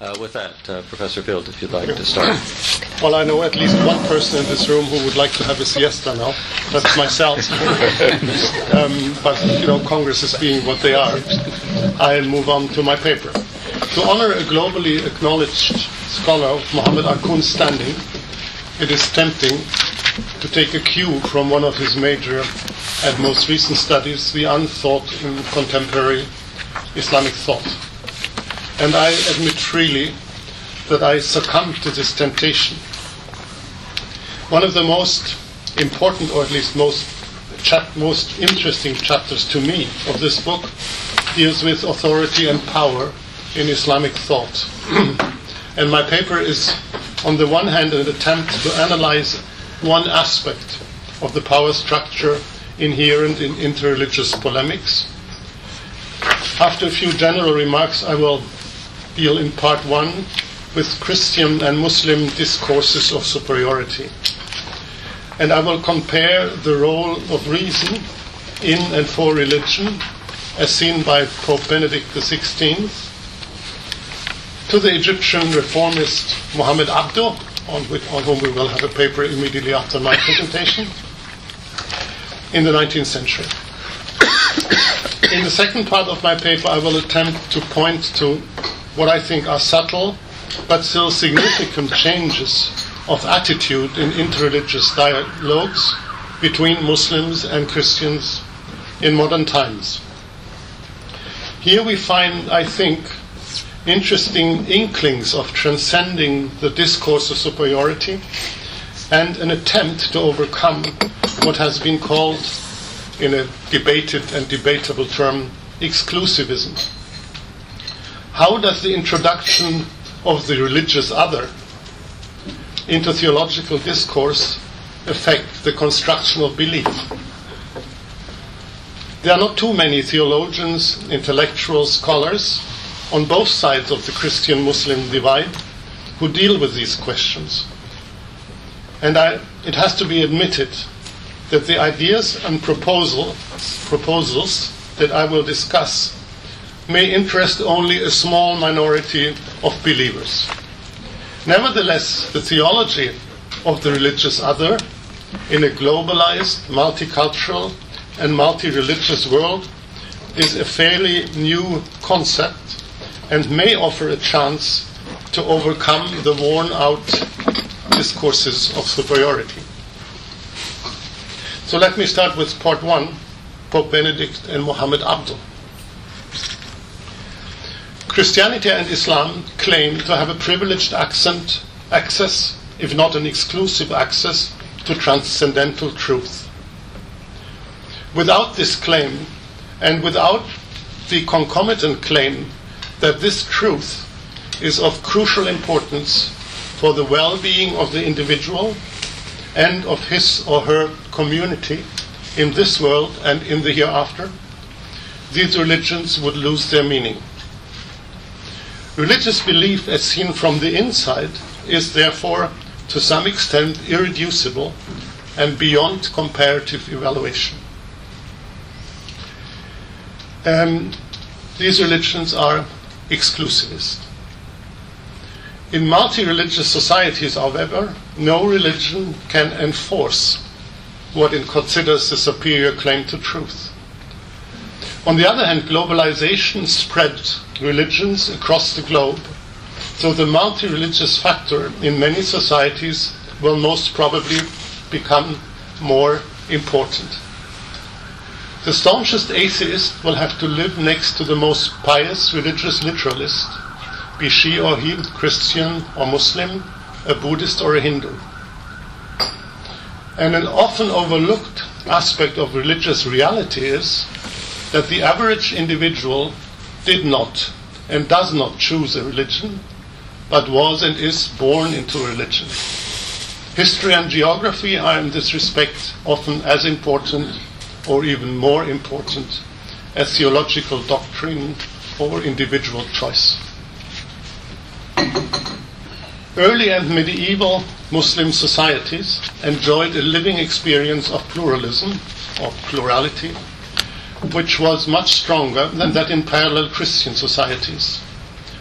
Uh, with that, uh, Professor Wild, if you'd like to start. Well, I know at least one person in this room who would like to have a siesta now. That's myself. um, but, you know, Congress is being what they are. I'll move on to my paper. To honor a globally acknowledged scholar, Muhammad Arkoun standing, it is tempting to take a cue from one of his major and most recent studies, The Unthought in Contemporary Islamic Thought. And I admit freely that I succumbed to this temptation. One of the most important, or at least most, chap- most interesting chapters to me of this book deals with authority and power in Islamic thought. and my paper is, on the one hand, an attempt to analyze one aspect of the power structure inherent in interreligious polemics. After a few general remarks, I will deal in part one with Christian and Muslim discourses of superiority. And I will compare the role of reason in and for religion, as seen by Pope Benedict XVI, to the Egyptian reformist Muhammad Abduh, on, which, on whom we will have a paper immediately after my presentation, in the 19th century. In the second part of my paper, I will attempt to point to what I think are subtle but still significant changes of attitude in interreligious dialogues between Muslims and Christians in modern times. Here we find, I think, interesting inklings of transcending the discourse of superiority and an attempt to overcome what has been called, in a debated and debatable term, exclusivism. How does the introduction of the religious other into theological discourse affect the construction of belief? There are not too many theologians, intellectuals, scholars on both sides of the Christian Muslim divide who deal with these questions. And I, it has to be admitted that the ideas and proposal, proposals that I will discuss may interest only a small minority of believers. Nevertheless, the theology of the religious other in a globalized, multicultural, and multi religious world is a fairly new concept and may offer a chance to overcome the worn out discourses of superiority. So let me start with part one Pope Benedict and Muhammad Abduh. Christianity and Islam claim to have a privileged accent, access, if not an exclusive access, to transcendental truth. Without this claim, and without the concomitant claim that this truth is of crucial importance for the well being of the individual and of his or her community in this world and in the hereafter, these religions would lose their meaning. Religious belief, as seen from the inside, is therefore to some extent irreducible and beyond comparative evaluation. Um, these religions are exclusivist. In multi religious societies, however, no religion can enforce what it considers the superior claim to truth. On the other hand, globalization spread religions across the globe, so the multi religious factor in many societies will most probably become more important. The staunchest atheist will have to live next to the most pious religious literalist, be she or he Christian or Muslim, a Buddhist or a Hindu. And an often overlooked aspect of religious reality is that the average individual did not and does not choose a religion, but was and is born into a religion. History and geography are in this respect often as important or even more important as theological doctrine or individual choice. Early and medieval Muslim societies enjoyed a living experience of pluralism, or plurality, which was much stronger than that in parallel Christian societies.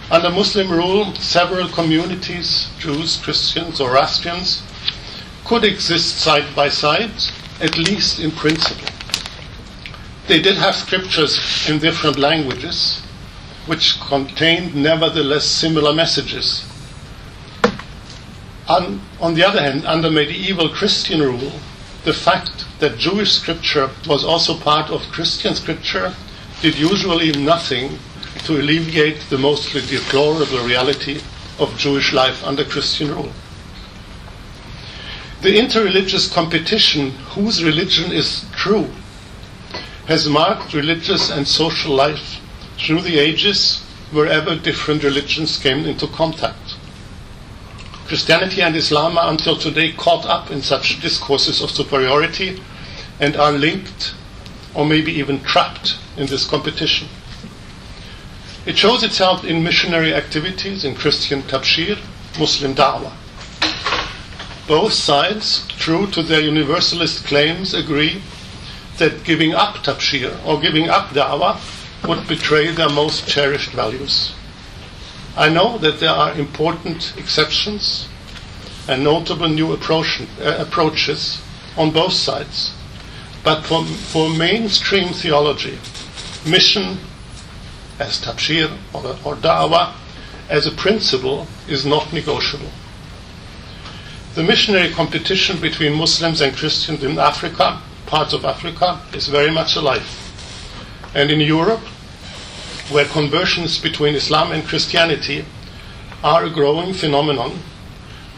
Under Muslim rule, several communities, Jews, Christians, Zoroastrians, could exist side by side, at least in principle. They did have scriptures in different languages, which contained nevertheless similar messages. On, on, the other hand, under medieval Christian rule, the fact that Jewish scripture was also part of Christian scripture did usually nothing to alleviate the mostly deplorable reality of Jewish life under Christian rule. The interreligious competition, whose religion is true, has marked religious and social life through the ages wherever different religions came into contact. Christianity and Islam are until today caught up in such discourses of superiority and are linked or maybe even trapped in this competition. It shows itself in missionary activities, in Christian tabshir, Muslim da'wah. Both sides, true to their universalist claims, agree that giving up tabshir or giving up da'wah would betray their most cherished values. I know that there are important exceptions and notable new approach, uh, approaches on both sides. But for, for mainstream theology, mission as tabshir or, or da'wah as a principle is not negotiable. The missionary competition between Muslims and Christians in Africa, parts of Africa, is very much alive. And in Europe, where conversions between Islam and Christianity are a growing phenomenon,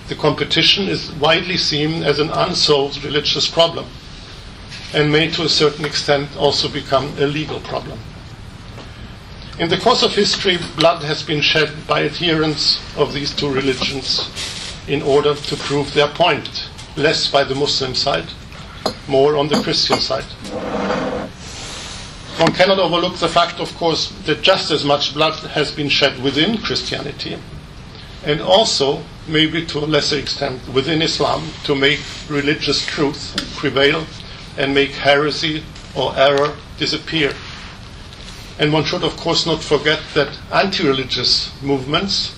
the competition is widely seen as an unsolved religious problem and may to a certain extent also become a legal problem. In the course of history, blood has been shed by adherents of these two religions in order to prove their point, less by the Muslim side, more on the Christian side. One cannot overlook the fact, of course, that just as much blood has been shed within Christianity, and also, maybe to a lesser extent, within Islam, to make religious truth prevail and make heresy or error disappear. And one should, of course, not forget that anti religious movements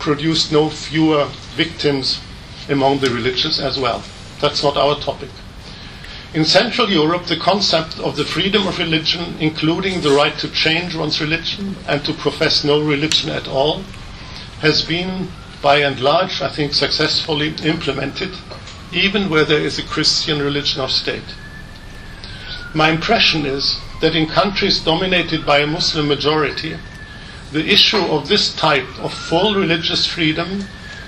produced no fewer victims among the religious as well. That's not our topic. In Central Europe, the concept of the freedom of religion, including the right to change one's religion and to profess no religion at all, has been, by and large, I think, successfully implemented, even where there is a Christian religion of state. My impression is that in countries dominated by a Muslim majority, the issue of this type of full religious freedom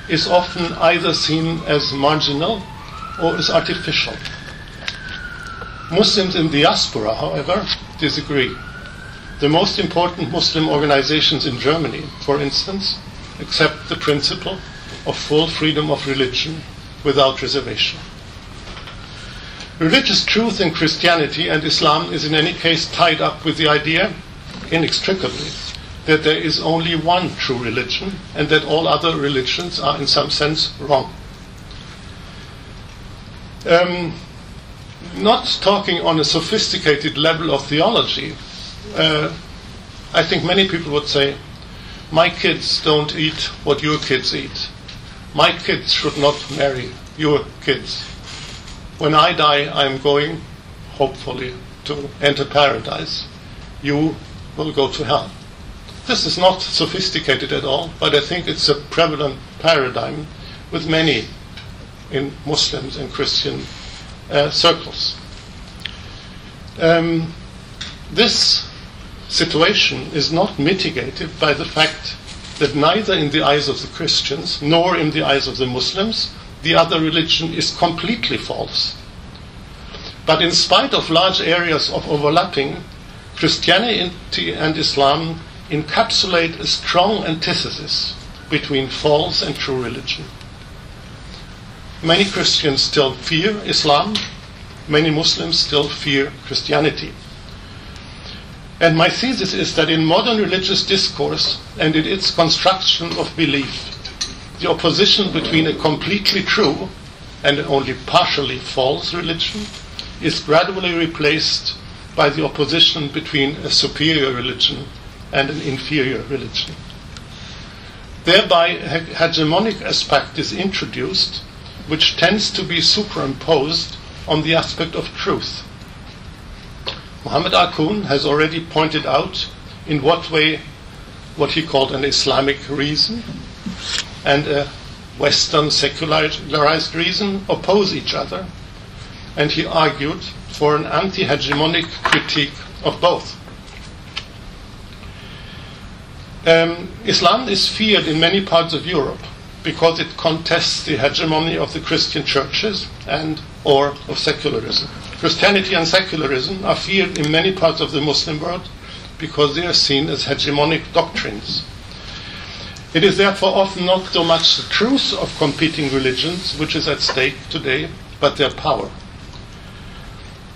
is often either seen as marginal or as artificial. Muslims in diaspora, however, disagree. The most important Muslim organizations in Germany, for instance, accept the principle of full freedom of religion without reservation. Religious truth in Christianity and Islam is in any case tied up with the idea, inextricably, that there is only one true religion and that all other religions are in some sense wrong. Um, not talking on a sophisticated level of theology, uh, I think many people would say, my kids don't eat what your kids eat. My kids should not marry your kids. When I die, I'm going, hopefully, to enter paradise. You will go to hell. This is not sophisticated at all, but I think it's a prevalent paradigm with many in Muslims and Christian uh, circles. Um, this situation is not mitigated by the fact that neither in the eyes of the Christians nor in the eyes of the Muslims the other religion is completely false. But in spite of large areas of overlapping, Christianity and Islam encapsulate a strong antithesis between false and true religion. Many Christians still fear Islam, many Muslims still fear Christianity. And my thesis is that in modern religious discourse and in its construction of belief, the opposition between a completely true and only partially false religion is gradually replaced by the opposition between a superior religion and an inferior religion. Thereby, hegemonic aspect is introduced, which tends to be superimposed on the aspect of truth. Muhammad Arkoun has already pointed out in what way what he called an Islamic reason and a Western secularized reason oppose each other, and he argued for an anti hegemonic critique of both. Um, Islam is feared in many parts of Europe because it contests the hegemony of the Christian churches and or of secularism. Christianity and secularism are feared in many parts of the Muslim world because they are seen as hegemonic doctrines. It is therefore often not so much the truth of competing religions which is at stake today, but their power.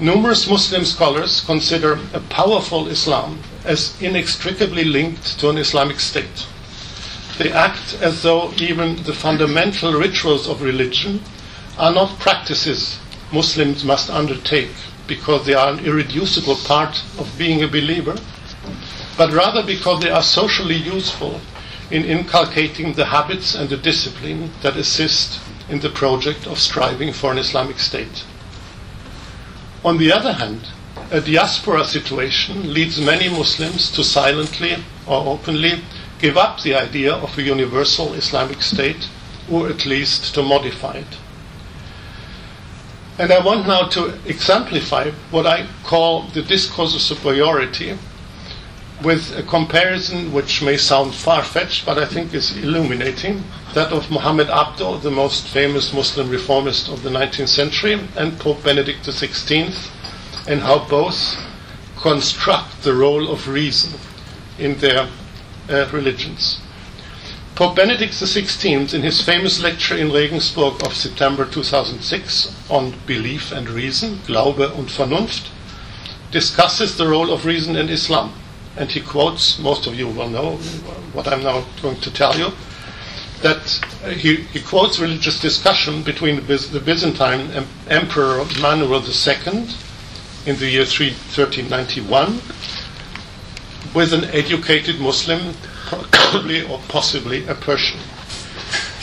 Numerous Muslim scholars consider a powerful Islam as inextricably linked to an Islamic state. They act as though even the fundamental rituals of religion are not practices Muslims must undertake because they are an irreducible part of being a believer, but rather because they are socially useful in inculcating the habits and the discipline that assist in the project of striving for an Islamic state. On the other hand, a diaspora situation leads many Muslims to silently or openly give up the idea of a universal Islamic state, or at least to modify it. And I want now to exemplify what I call the discourse of superiority with a comparison which may sound far fetched, but I think is illuminating that of Muhammad Abduh, the most famous Muslim reformist of the 19th century, and Pope Benedict XVI, and how both construct the role of reason in their uh, religions. Pope Benedict XVI, in his famous lecture in Regensburg of September 2006 on belief and reason, Glaube und Vernunft, discusses the role of reason in Islam and he quotes, most of you will know what I'm now going to tell you, that he, he quotes religious discussion between the Byzantine em- Emperor Manuel II in the year 1391 with an educated Muslim, probably or possibly a Persian.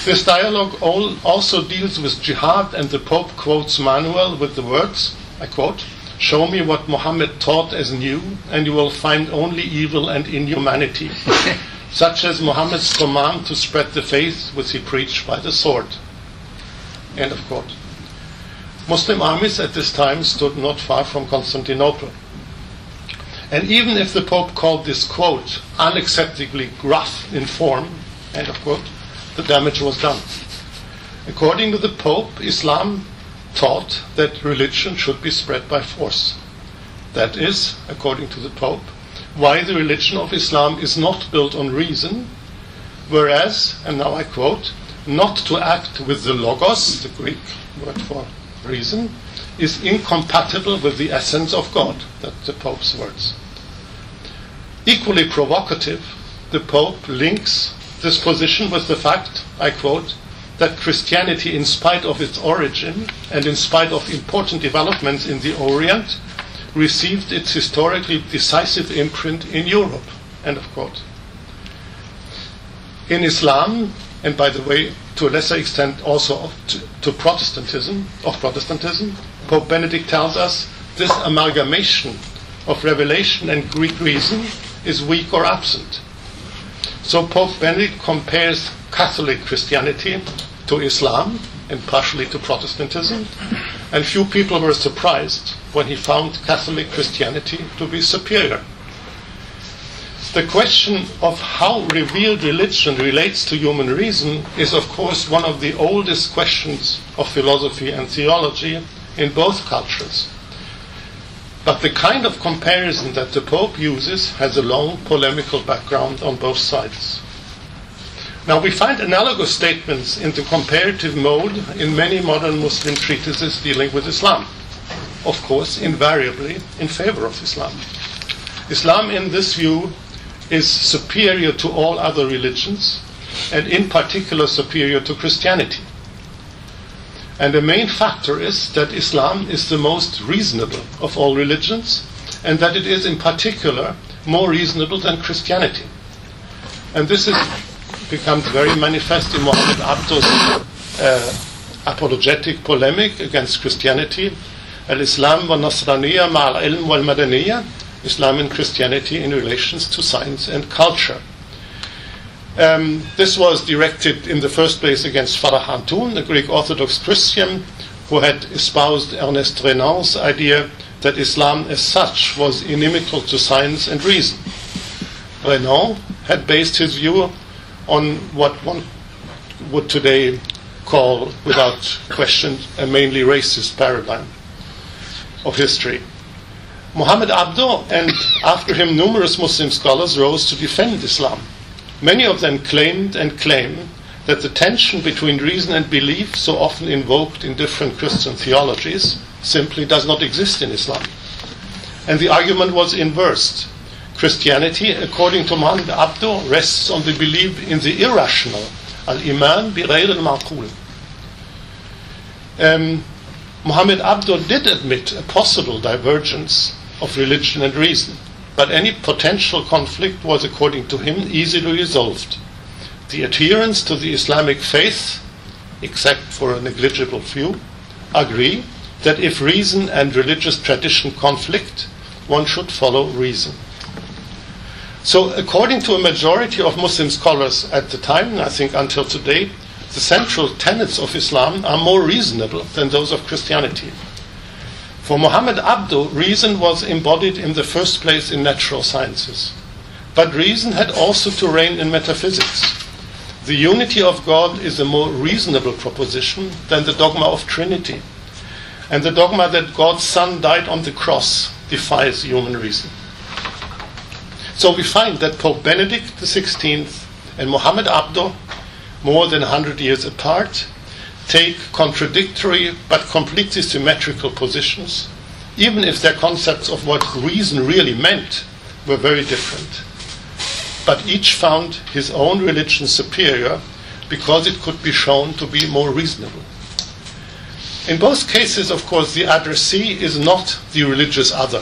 This dialogue also deals with jihad, and the Pope quotes Manuel with the words, I quote, Show me what Muhammad taught as new, and you will find only evil and inhumanity, such as Muhammad's command to spread the faith which he preached by the sword. End of quote. Muslim armies at this time stood not far from Constantinople. And even if the Pope called this quote unacceptably gruff in form, end of quote, the damage was done. According to the Pope, Islam taught that religion should be spread by force. That is, according to the Pope, why the religion of Islam is not built on reason, whereas, and now I quote, not to act with the logos, the Greek word for reason, is incompatible with the essence of God. That's the Pope's words. Equally provocative, the Pope links this position with the fact, I quote, that Christianity, in spite of its origin and in spite of important developments in the Orient, received its historically decisive imprint in Europe. End of quote. In Islam, and by the way, to a lesser extent also to, to Protestantism, of Protestantism, Pope Benedict tells us this amalgamation of revelation and Greek reason is weak or absent. So Pope Benedict compares Catholic Christianity to Islam and partially to Protestantism, and few people were surprised when he found Catholic Christianity to be superior. The question of how revealed religion relates to human reason is, of course, one of the oldest questions of philosophy and theology in both cultures. But the kind of comparison that the Pope uses has a long polemical background on both sides. Now, we find analogous statements in the comparative mode in many modern Muslim treatises dealing with Islam. Of course, invariably in favor of Islam. Islam, in this view, is superior to all other religions, and in particular superior to Christianity. And the main factor is that Islam is the most reasonable of all religions, and that it is in particular more reasonable than Christianity. And this is becomes very manifest in Muhammad Abduh's uh, apologetic polemic against Christianity. Al-Islam wa Nasraniya ma'al ilm wal madaniya, Islam and Christianity in relations to science and culture. Um, this was directed in the first place against Farah Antoun, a Greek Orthodox Christian who had espoused Ernest Renan's idea that Islam as such was inimical to science and reason. Renan had based his view on what one would today call, without question, a mainly racist paradigm of history. Muhammad Abduh and after him numerous Muslim scholars rose to defend Islam. Many of them claimed and claim that the tension between reason and belief, so often invoked in different Christian theologies, simply does not exist in Islam. And the argument was inversed. Christianity, according to Muhammad Abduh, rests on the belief in the irrational, al-iman bi al-maqul. Um, Muhammad Abduh did admit a possible divergence of religion and reason, but any potential conflict was, according to him, easily resolved the adherents to the Islamic faith, except for a negligible few, agree that if reason and religious tradition conflict, one should follow reason. So, according to a majority of Muslim scholars at the time, and I think until today, the central tenets of Islam are more reasonable than those of Christianity. For Muhammad Abduh, reason was embodied in the first place in natural sciences. But reason had also to reign in metaphysics. The unity of God is a more reasonable proposition than the dogma of Trinity. And the dogma that God's Son died on the cross defies human reason. So we find that Pope Benedict XVI and Muhammad Abduh, more than 100 years apart, take contradictory but completely symmetrical positions, even if their concepts of what reason really meant were very different but each found his own religion superior because it could be shown to be more reasonable. In both cases, of course, the addressee is not the religious other.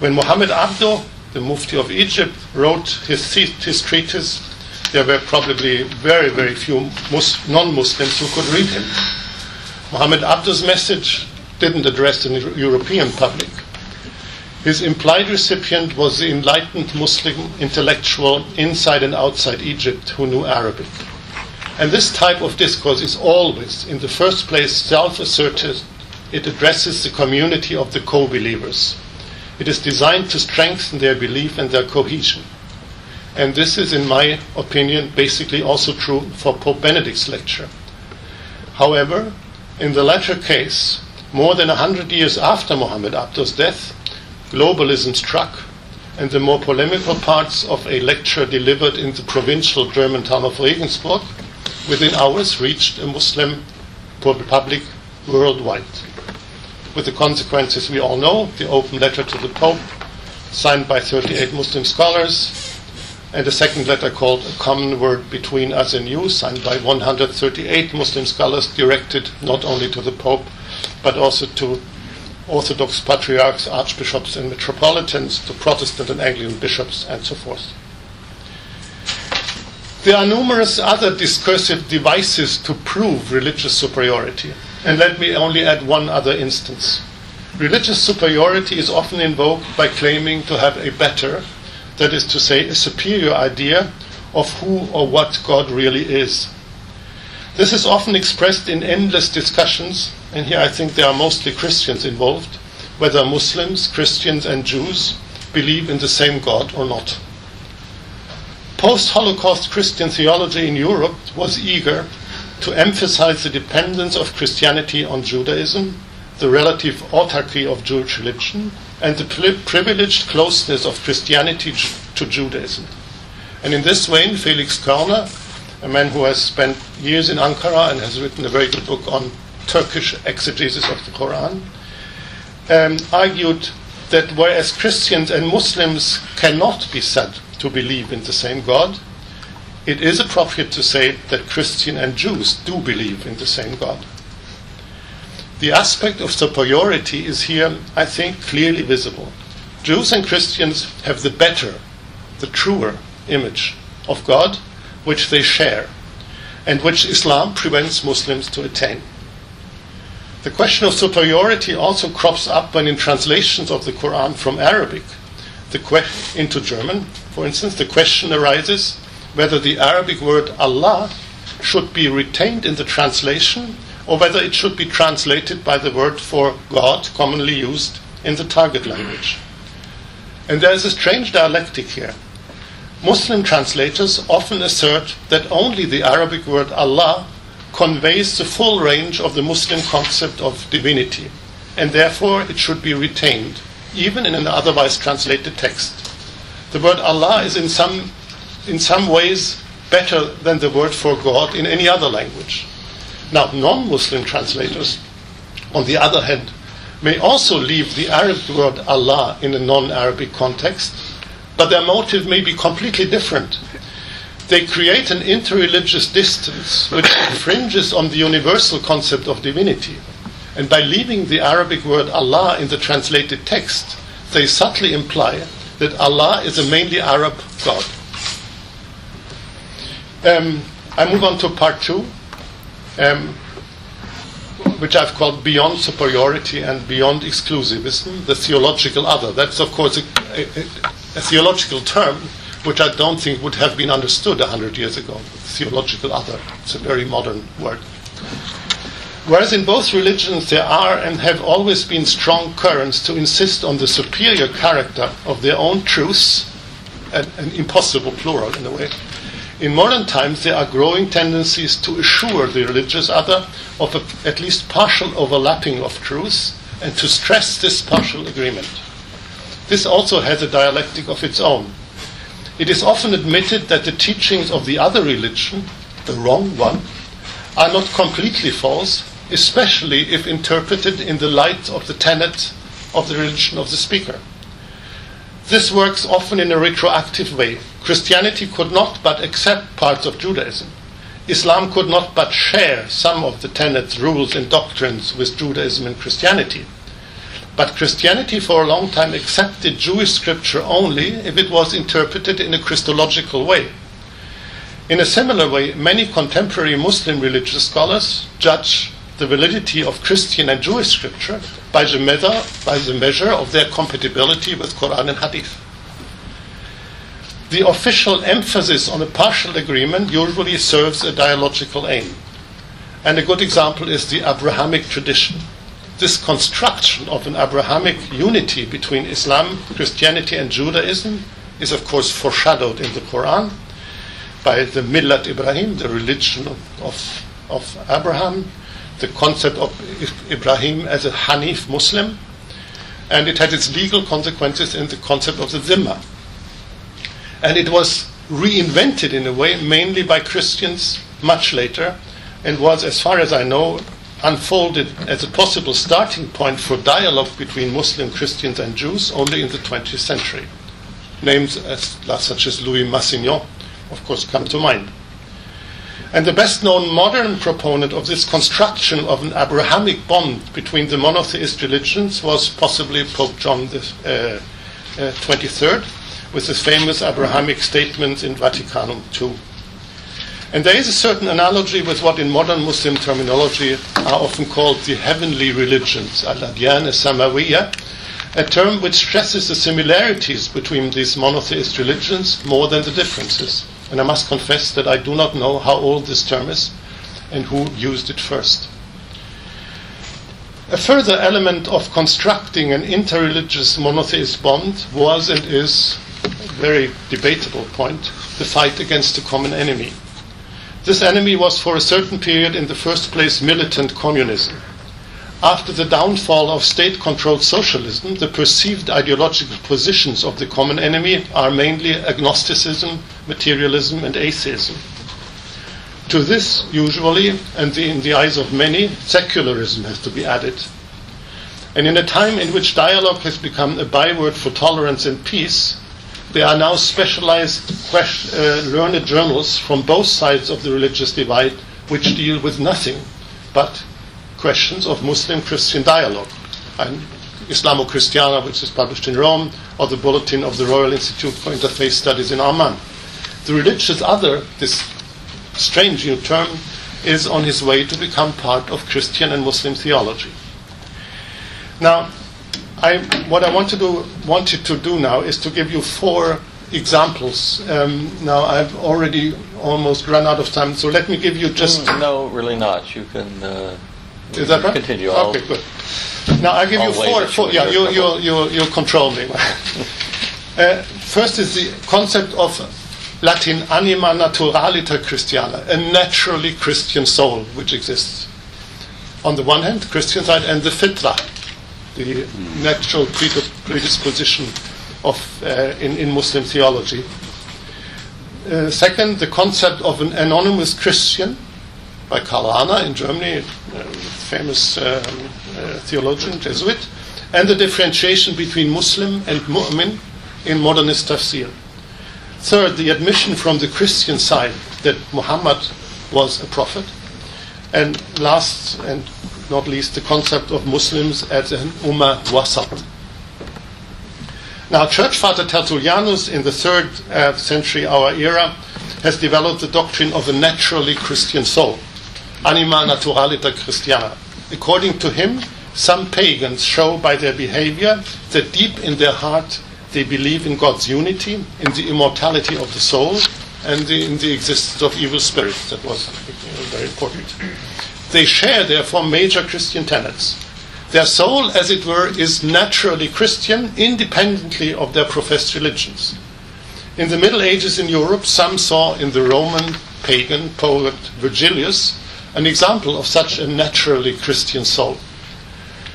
When Muhammad Abduh, the Mufti of Egypt, wrote his, his treatise, there were probably very, very few non Muslims who could read him. Muhammad Abduh's message didn't address the European public. His implied recipient was the enlightened Muslim intellectual inside and outside Egypt who knew Arabic. And this type of discourse is always, in the first place, self assertive. It addresses the community of the co believers. It is designed to strengthen their belief and their cohesion. And this is, in my opinion, basically also true for Pope Benedict's lecture. However, in the latter case, more than hundred years after Muhammad Abduh's death, globalism struck, and the more polemical parts of a lecture delivered in the provincial German town of Regensburg within hours reached a Muslim public worldwide. With the consequences we all know the open letter to the Pope, signed by 38 Muslim scholars, and a second letter called A Common Word Between Us and You, signed by 138 Muslim scholars, directed not only to the Pope but also to Orthodox patriarchs, archbishops, and metropolitans to Protestant and Anglican bishops, and so forth. There are numerous other discursive devices to prove religious superiority. And let me only add one other instance. Religious superiority is often invoked by claiming to have a better, that is to say, a superior idea of who or what God really is. This is often expressed in endless discussions and here I think there are mostly Christians involved, whether Muslims, Christians, and Jews believe in the same God or not. Post Holocaust Christian theology in Europe was eager to emphasize the dependence of Christianity on Judaism, the relative autarky of Jewish religion, and the privileged closeness of Christianity to Judaism. And in this vein, Felix Körner, a man who has spent years in Ankara and has written a very good book on Turkish exegesis of the Quran, um, argued that whereas Christians and Muslims cannot be said to believe in the same God, it is appropriate to say that Christian and Jews do believe in the same God. The aspect of superiority is here, I think, clearly visible. Jews and Christians have the better, the truer image of God, which they share and which Islam prevents Muslims to attain. The question of superiority also crops up when in translations of the Quran from Arabic into German, for instance, the question arises whether the Arabic word Allah should be retained in the translation or whether it should be translated by the word for God commonly used in the target language. And there is a strange dialectic here. Muslim translators often assert that only the Arabic word Allah conveys the full range of the Muslim concept of divinity, and therefore it should be retained, even in an otherwise translated text. The word Allah is in some, in some ways better than the word for God in any other language. Now, non Muslim translators, on the other hand, may also leave the Arabic word Allah in a non Arabic context, but their motive may be completely different. They create an interreligious distance which infringes on the universal concept of divinity. And by leaving the Arabic word Allah in the translated text, they subtly imply that Allah is a mainly Arab God. Um, I move on to part two, um, which I've called Beyond Superiority and Beyond Exclusivism, the theological other. That's, of course, a, a, a theological term which I don't think would have been understood a hundred years ago. Theological other. It's a very modern word. Whereas in both religions there are and have always been strong currents to insist on the superior character of their own truths, an, an impossible plural in a way, in modern times, there are growing tendencies to assure the religious other of a, at least partial overlapping of truths and to stress this partial agreement. This also has a dialectic of its own. It is often admitted that the teachings of the other religion, the wrong one, are not completely false, especially if interpreted in the light of the tenet of the religion of the speaker. This works often in a retroactive way. Christianity could not but accept parts of Judaism. Islam could not but share some of the tenets, rules, and doctrines with Judaism and Christianity. But Christianity for a long time accepted Jewish scripture only if it was interpreted in a Christological way. In a similar way, many contemporary Muslim religious scholars judge the validity of Christian and Jewish scripture by the measure, by the measure of their compatibility with Quran and Hadith. The official emphasis on a partial agreement usually serves a dialogical aim. And a good example is the Abrahamic tradition. This construction of an Abrahamic unity between Islam, Christianity, and Judaism is, of course, foreshadowed in the Quran by the Millat Ibrahim, the religion of, of Abraham, the concept of Ibrahim as a Hanif Muslim, and it had its legal consequences in the concept of the Zimma. And it was reinvented in a way mainly by Christians much later, and was, as far as I know, unfolded as a possible starting point for dialogue between Muslim Christians and Jews only in the 20th century. Names as, such as Louis Massignon, of course, come to mind. And the best known modern proponent of this construction of an Abrahamic bond between the monotheist religions was possibly Pope John the uh, uh, 23rd, with his famous Abrahamic statements in Vaticanum II. And there is a certain analogy with what in modern Muslim terminology are often called the heavenly religions, al-adyan samawiya, a term which stresses the similarities between these monotheist religions more than the differences. And I must confess that I do not know how old this term is and who used it first. A further element of constructing an interreligious monotheist bond was and is a very debatable point the fight against the common enemy. This enemy was for a certain period in the first place militant communism. After the downfall of state controlled socialism, the perceived ideological positions of the common enemy are mainly agnosticism, materialism, and atheism. To this, usually, and the, in the eyes of many, secularism has to be added. And in a time in which dialogue has become a byword for tolerance and peace, there are now specialized uh, learned journals from both sides of the religious divide which deal with nothing but questions of Muslim Christian dialogue. And Islamo Christiana, which is published in Rome, or the Bulletin of the Royal Institute for Interfaith Studies in Amman. The religious other, this strange new term, is on his way to become part of Christian and Muslim theology. Now, I, what I want to do, wanted to do now is to give you four examples. Um, now, I've already almost run out of time, so let me give you just. Mm, no, really not. You can. Uh, is that right? Continue. I'll, okay, good. Now, I'll give I'll you four. four yeah, you, you, you, you control me. uh, first is the concept of Latin anima naturaliter Christiana, a naturally Christian soul which exists. On the one hand, Christian side, and the fitra, the natural predisposition of uh, in, in Muslim theology. Uh, second, the concept of an anonymous Christian by Karl Rahner in Germany, uh, famous um, uh, theologian, Jesuit, and the differentiation between Muslim and Mu'min in modernist tafsir. Third, the admission from the Christian side that Muhammad was a prophet. And last and not least, the concept of Muslims as an Ummah Wasat. Now, Church Father Tertullianus in the third uh, century, our era, has developed the doctrine of a naturally Christian soul, anima naturaliter Christiana. According to him, some pagans show by their behavior that deep in their heart they believe in God's unity, in the immortality of the soul, and the, in the existence of evil spirits. That was very important. They share, therefore, major Christian tenets. Their soul, as it were, is naturally Christian, independently of their professed religions. In the Middle Ages in Europe, some saw in the Roman pagan poet Virgilius an example of such a naturally Christian soul.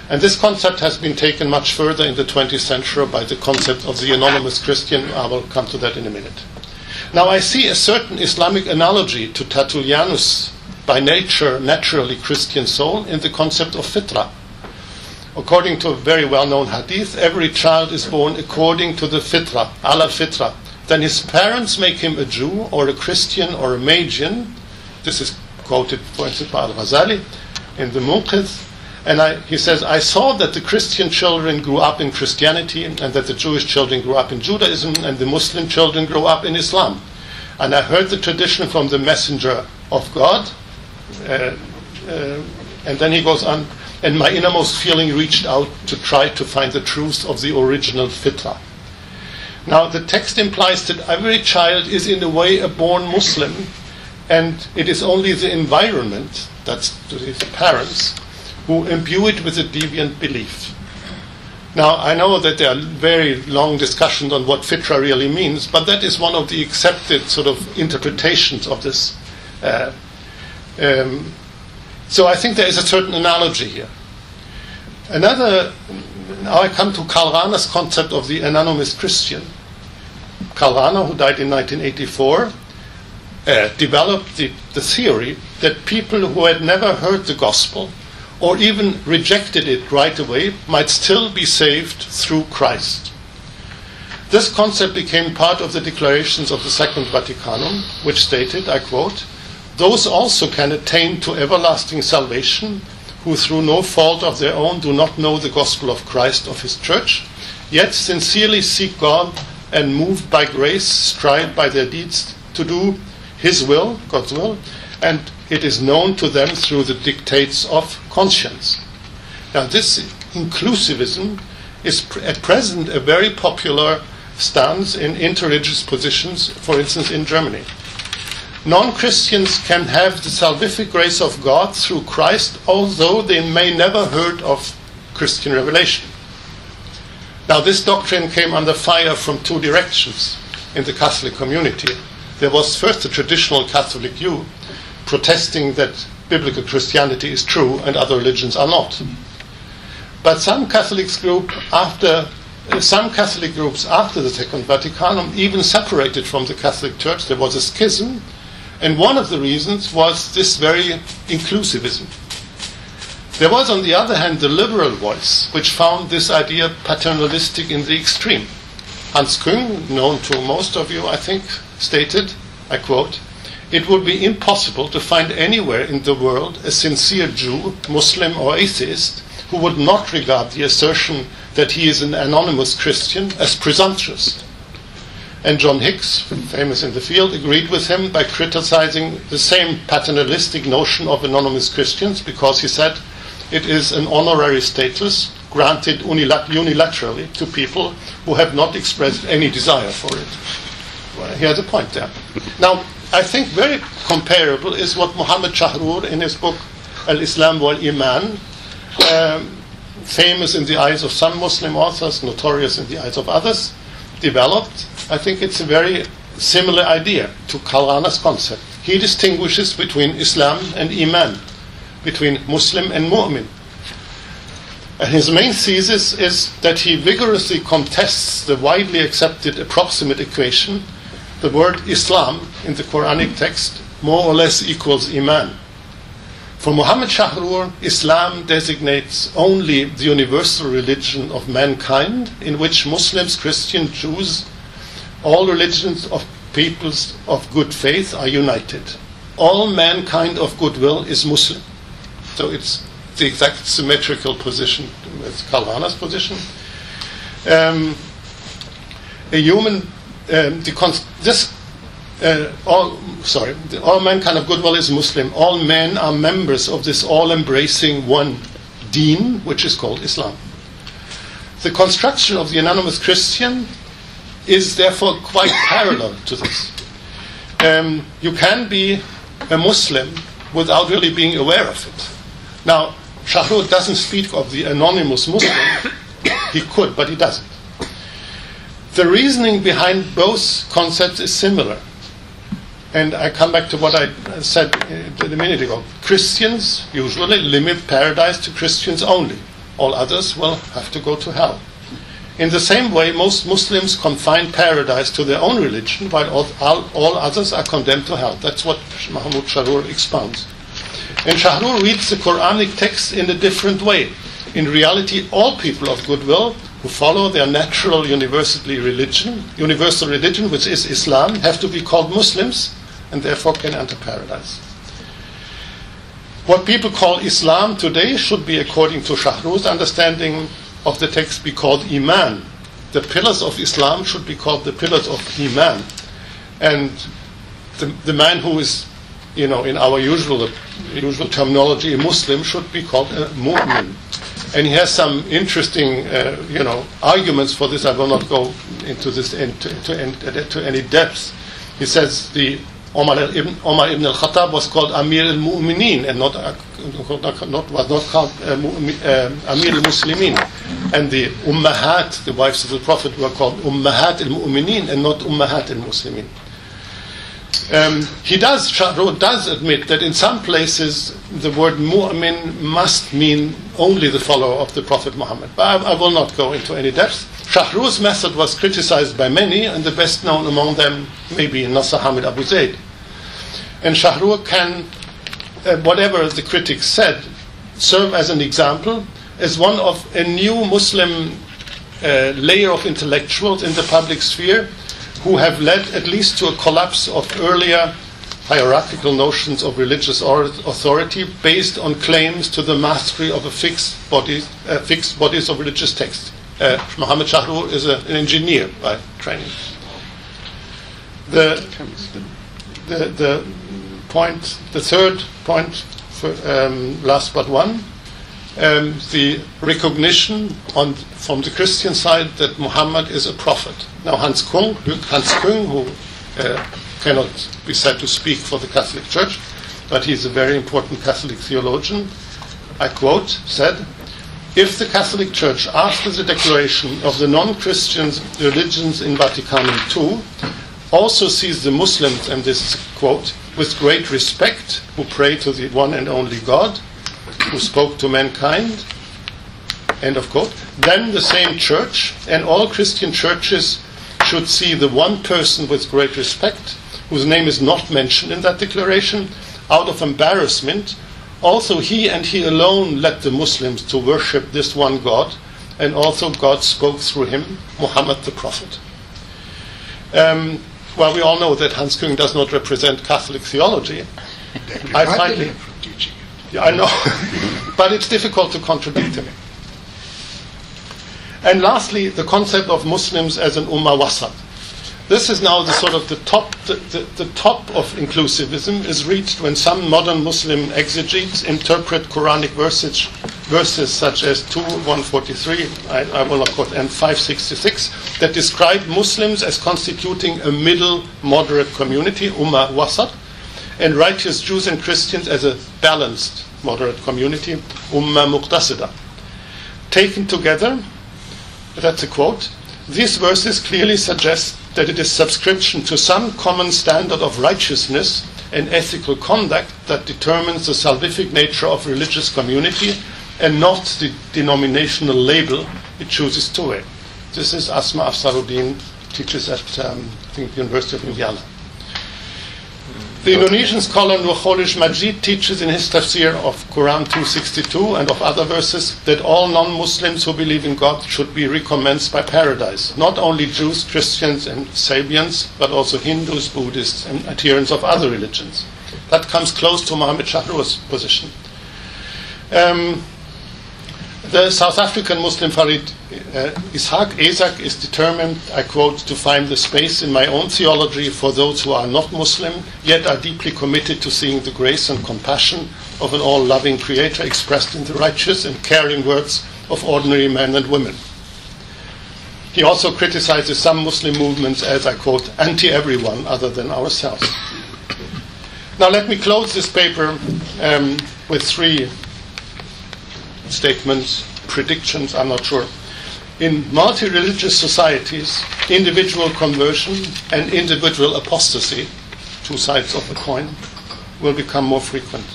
And this concept has been taken much further in the 20th century by the concept of the anonymous Christian. I will come to that in a minute. Now, I see a certain Islamic analogy to Tertullianus' by nature naturally Christian soul in the concept of fitra. According to a very well known hadith, every child is born according to the fitra, ala fitra. Then his parents make him a Jew or a Christian or a Magian. This is quoted, for instance, by Al Ghazali in the Munqidh. And I, he says, I saw that the Christian children grew up in Christianity and that the Jewish children grew up in Judaism and the Muslim children grew up in Islam. And I heard the tradition from the messenger of God. Uh, uh, and then he goes on, and my innermost feeling reached out to try to find the truth of the original fitra. Now, the text implies that every child is in a way a born Muslim, and it is only the environment, that's the parents, who imbue it with a deviant belief. Now, I know that there are very long discussions on what fitra really means, but that is one of the accepted sort of interpretations of this. Uh, um, so I think there is a certain analogy here. Another, now I come to Karl Rahner's concept of the anonymous Christian. Karl Rahner, who died in 1984, uh, developed the, the theory that people who had never heard the gospel or even rejected it right away might still be saved through Christ. This concept became part of the declarations of the Second Vaticanum, which stated, I quote, Those also can attain to everlasting salvation who through no fault of their own do not know the gospel of Christ of his church, yet sincerely seek God and moved by grace strive by their deeds to do his will, God's will, and it is known to them through the dictates of conscience. Now, this inclusivism is pr- at present a very popular stance in interreligious positions, for instance, in Germany. Non Christians can have the salvific grace of God through Christ, although they may never heard of Christian revelation. Now, this doctrine came under fire from two directions in the Catholic community. There was first the traditional Catholic view protesting that biblical Christianity is true and other religions are not. But some Catholics group after some Catholic groups after the Second Vaticanum even separated from the Catholic Church. There was a schism, and one of the reasons was this very inclusivism. There was, on the other hand, the liberal voice, which found this idea paternalistic in the extreme. Hans Küng, known to most of you, I think, stated, I quote, it would be impossible to find anywhere in the world a sincere Jew, Muslim, or atheist who would not regard the assertion that he is an anonymous Christian as presumptuous. And John Hicks, famous in the field, agreed with him by criticizing the same paternalistic notion of anonymous Christians because he said it is an honorary status granted unilaterally to people who have not expressed any desire for it. Well, he has a point there. Now, I think very comparable is what Muhammad Shahrur in his book Al Islam wal Iman, um, famous in the eyes of some Muslim authors, notorious in the eyes of others, developed. I think it's a very similar idea to Karl concept. He distinguishes between Islam and Iman, between Muslim and Mu'min. And his main thesis is that he vigorously contests the widely accepted approximate equation the word Islam in the Quranic text more or less equals Iman. For Muhammad Shahrur, Islam designates only the universal religion of mankind in which Muslims, Christians, Jews, all religions of peoples of good faith are united. All mankind of goodwill is Muslim. So it's the exact symmetrical position with Karl Rahner's position. Um, a human, um, the, this uh, all sorry, all mankind of goodwill is Muslim. All men are members of this all-embracing one deen, which is called Islam. The construction of the anonymous Christian is therefore quite parallel to this. Um, you can be a Muslim without really being aware of it. Now, Shahrur doesn't speak of the anonymous Muslim. he could, but he doesn't. The reasoning behind both concepts is similar. And I come back to what I said uh, a minute ago. Christians usually limit paradise to Christians only. All others will have to go to hell. In the same way, most Muslims confine paradise to their own religion, while all, all, others are condemned to hell. That's what Mahmoud Shahrur expounds. And Shahrur reads the Quranic text in a different way. In reality, all people of goodwill who follow their natural universally religion, universal religion, which is Islam, have to be called Muslims and therefore can enter paradise. What people call Islam today should be, according to Shahrur's understanding of the text, be called Iman. The pillars of Islam should be called the pillars of Iman. And the, the man who is, you know, in our usual, usual terminology, a Muslim should be called a mu'min. And he has some interesting, uh, you know, arguments for this. I will not go into this into, to, to any depth. He says the Omar ibn, Omar ibn al-Khattab was called Amir al-Mu'minin and not, not, was not called uh, uh, Amir al-Muslimin. And the Ummahat, the wives of the Prophet, were called Ummahat al-Mu'minin and not Ummahat al-Muslimin. Um, he does, does admit that in some places the word mu'min must mean only the follower of the Prophet Muhammad. But I, I will not go into any depth. Shahrur's method was criticized by many, and the best known among them may be Nasser Hamid Abu Zaid. And Shahrur can, uh, whatever the critics said, serve as an example as one of a new Muslim uh, layer of intellectuals in the public sphere who have led at least to a collapse of earlier hierarchical notions of religious authority based on claims to the mastery of a fixed body, uh, fixed bodies of religious texts. Uh, Muhammad Shahrur is a, an engineer by training. The, the, the point, the third point, for, um, last but one, um, the recognition on, from the Christian side that Muhammad is a prophet. Now, Hans Küng, Hans Küng who uh, cannot be said to speak for the Catholic Church, but he's a very important Catholic theologian, I quote, said, if the Catholic Church, after the declaration of the non Christian religions in Vatican II, also sees the Muslims, and this quote, with great respect, who pray to the one and only God, who spoke to mankind, end of quote, then the same church and all Christian churches should see the one person with great respect, whose name is not mentioned in that declaration, out of embarrassment also, he and he alone led the Muslims to worship this one God, and also God spoke through him, Muhammad the Prophet. Um, well, we all know that Hans Küng does not represent Catholic theology. I find I know, but it's difficult to contradict him. And lastly, the concept of Muslims as an ummah wasat. This is now the sort of the top, the, the, the top of inclusivism is reached when some modern Muslim exegetes interpret Quranic verses, verses such as 2, 143, I, I will not quote, and 566, that describe Muslims as constituting a middle moderate community, Ummah Wasat, and righteous Jews and Christians as a balanced moderate community, Ummah Muqtasida. Taken together, that's a quote, these verses clearly suggest that it is subscription to some common standard of righteousness and ethical conduct that determines the salvific nature of religious community and not the denominational label it chooses to wear. This is Asma Afsaruddin, teaches at um, the University of Indiana. The Indonesian scholar Nurcholish Madjid teaches in his tafsir of Quran 262 and of other verses that all non Muslims who believe in God should be recommenced by paradise. Not only Jews, Christians, and Sabians, but also Hindus, Buddhists, and adherents of other religions. That comes close to Muhammad Shahrur's position. Um, the South African Muslim Farid uh, Ishaq Esack is determined, I quote, to find the space in my own theology for those who are not Muslim, yet are deeply committed to seeing the grace and compassion of an all loving Creator expressed in the righteous and caring words of ordinary men and women. He also criticizes some Muslim movements as, I quote, anti everyone other than ourselves. Now, let me close this paper um, with three statements, predictions, I'm not sure. In multi religious societies, individual conversion and individual apostasy, two sides of a coin, will become more frequent.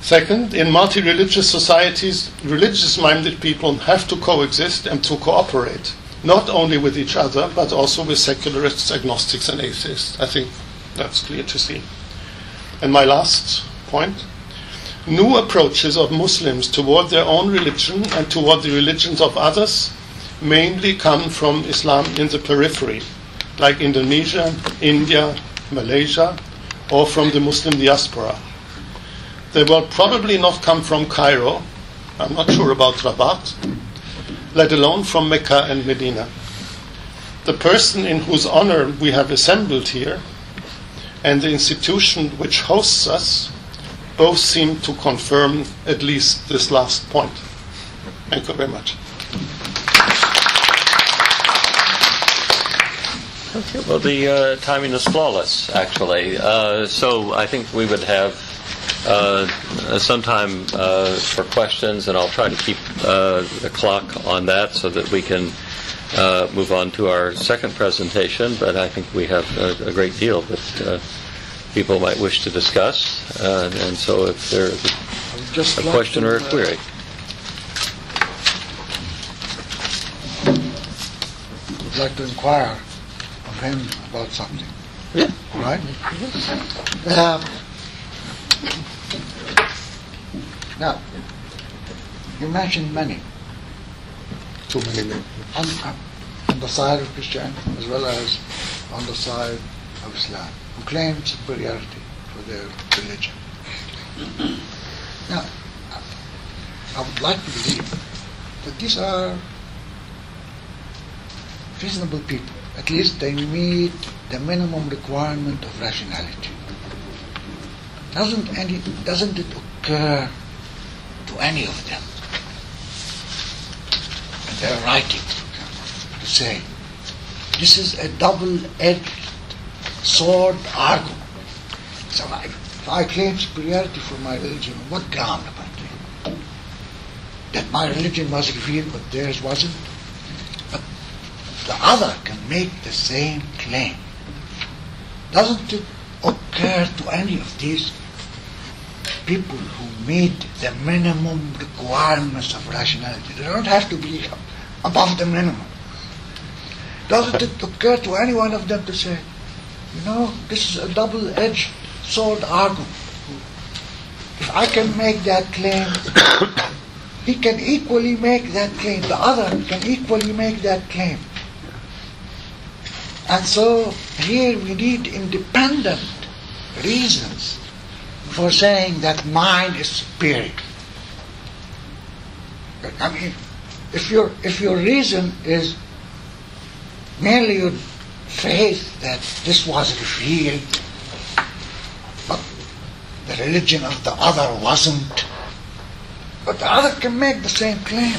Second, in multi religious societies, religious minded people have to coexist and to cooperate, not only with each other, but also with secularists, agnostics, and atheists. I think that's clear to see. And my last point new approaches of Muslims toward their own religion and toward the religions of others mainly come from Islam in the periphery, like Indonesia, India, Malaysia, or from the Muslim diaspora. They will probably not come from Cairo, I'm not sure about Rabat, let alone from Mecca and Medina. The person in whose honor we have assembled here and the institution which hosts us both seem to confirm at least this last point. Thank you very much. Okay, well, the uh, timing is flawless, actually. Uh, so I think we would have uh, some time uh, for questions, and I'll try to keep uh, the clock on that so that we can uh, move on to our second presentation. But I think we have a, a great deal people might wish to discuss. Uh, and so if there's a, a like question or a uh, query. would like to inquire of him about something. Yeah. Right? Um, now, you mentioned many. Too many men. On, on the side of Christianity as well as on the side of Islam who claim superiority for their religion. Now, I would like to believe that these are reasonable people. At least they meet the minimum requirement of rationality. Doesn't any doesn't it occur to any of them? And they're writing, to say, this is a double-edged sword argument. So I, I claim superiority for my religion, on what ground am I? That my religion was revealed but theirs wasn't? But the other can make the same claim. Doesn't it occur to any of these people who meet the minimum requirements of rationality? They don't have to be above the minimum. Doesn't it occur to any one of them to say, you know, this is a double-edged sword argument. If I can make that claim, he can equally make that claim. The other can equally make that claim. And so here we need independent reasons for saying that mine is superior. I mean, if your if your reason is merely your faith that this was revealed, but the religion of the other wasn't. But the other can make the same claim.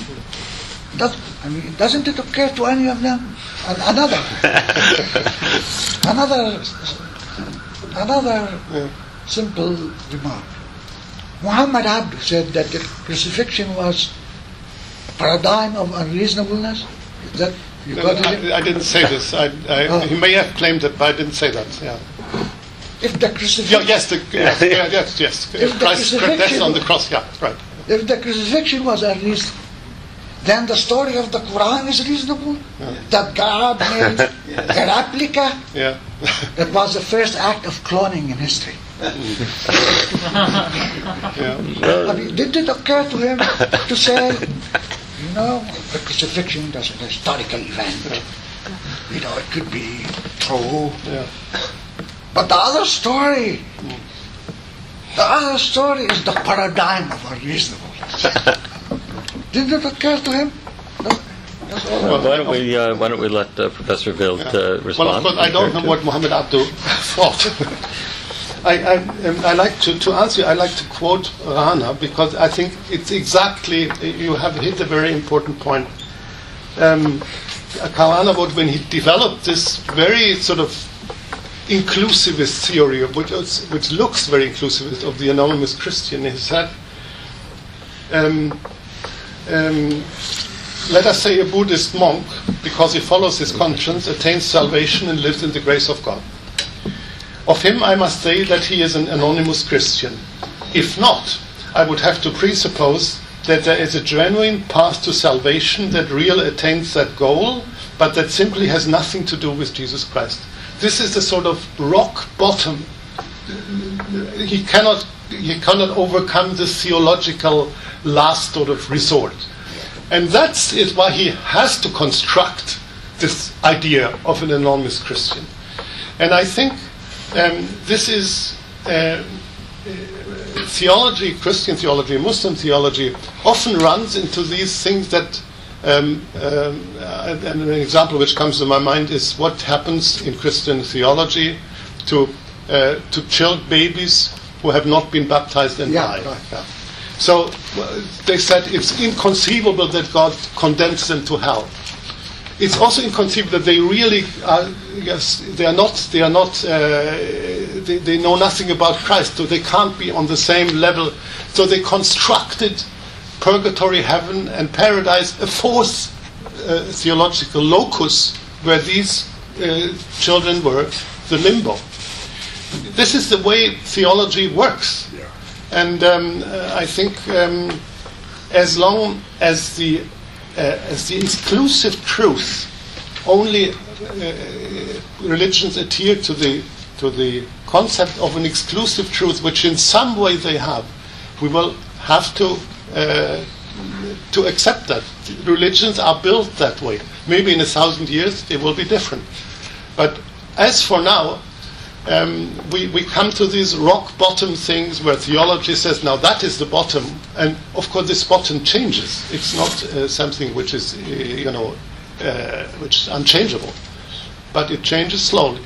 Does, I mean, doesn't it occur to any of them? An- Another, another, another uh, simple remark. Muhammad Abduh said that the crucifixion was a paradigm of unreasonableness. Is that you No, got no, it? I, I didn't say this. I, I, Oh. He may have claimed it, but I didn't say that. Yeah. If the Yeah, crucifixion, yes, the, yes, yeah, yes, yes. If the Christ, that's crucifixion- on the cross. Yeah, right. if the crucifixion was unreasonable, then the story of the Quran is reasonable. That God made a replica. Yeah. That was the first act of cloning in history. yeah. I mean, did it occur to him to say, you know, the crucifixion is an historical event. You know, it could be true. Yeah. But the other story, the other story is the paradigm of unreasonableness. Did it occur to him? No. Well, why don't we uh, why don't we let uh, Professor Wild uh, respond? Well, of course, I don't know what Muhammad Abduh thought. I, I, um, I like to, to answer, you, I like to quote Rahner because I think it's exactly, you have hit a very important point. Um, Karl when he developed this very sort of inclusivist theory, which, is- which looks very inclusivist, of the anonymous Christian, he said, um, um, let us say a Buddhist monk, because he follows his conscience, attains salvation and lives in the grace of God. Of him, I must say that he is an anonymous Christian. If not, I would have to presuppose that there is a genuine path to salvation that really attains that goal, but that simply has nothing to do with Jesus Christ. This is the sort of rock bottom. He cannot, he cannot overcome this theological last sort of resort. And that's why he has to construct this idea of an anonymous Christian. And I think um, this is uh, theology, Christian theology, Muslim theology, often runs into these things that. Um, um, uh, an example which comes to my mind is what happens in Christian theology to uh, to chilled babies who have not been baptized and Yeah, die. right. Yeah. So they said it's inconceivable that God condemns them to hell. It's also inconceivable that they really are. Yes, they are not. They are not. Uh, they, they know nothing about Christ, so they can't be on the same level. So they constructed purgatory, heaven, and paradise, a fourth uh, theological locus where these uh, children were, the limbo. This is the way theology works. And um, uh, I think um, as long as the, as the exclusive truth only uh, religions adhere to the, to the concept of an exclusive truth, which in some way they have, we will have to, uh, to accept that. Religions are built that way. Maybe in a thousand years they will be different. But as for now, um, we, we come to these rock bottom things where theology says, now that is the bottom. And of course, this bottom changes. It's not uh, something which is, uh, you know, uh, which is unchangeable. But it changes slowly.